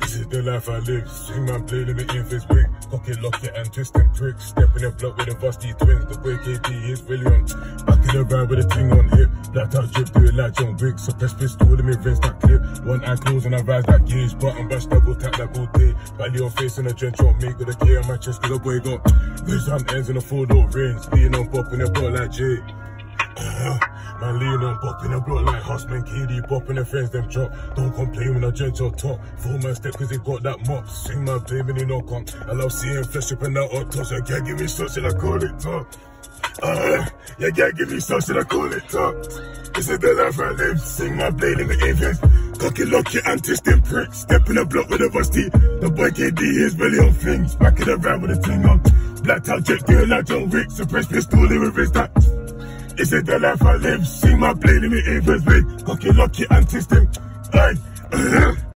This is the life I live. Swing man play limit in face big. Cock it, lock it, and twist and prick. Step in the block with the Vasti twins. The boy KD is William. Back in the ride with a ting on hip. Blacked out drip, do it like John Wick. Suppress pistol, let me rinse that clip. One eye closed and I rise that gauge. Button bash, double tap like all day. Belly on face and a drench on me. Got a gear on my chest, cause the boy got. This hand ends in a four door range. Being on pop in the block like Jay. Uh-huh. Man lean on in the block like Husman KD popping the fence them drop. Don't complain when I drench on top. Four man step cause they got that mop. Swing my blade when they knock on. I love seeing flesh up and that hot toss. I can't give me such and I call it top. Uh, you can't give me such and I call it top. This is the life I live. Sing my blade in the avians. Cocky lock your anti-stim prick. Step in the block with a rusty. The boy KD is really on things. Back in the ride with a ting on. Blacked out jet, doing like John Wick. Suppress pistol, lyric wrist that. Is it the life I live? Sing my blade in the ears with Cocky lock your anti-stim. Aye.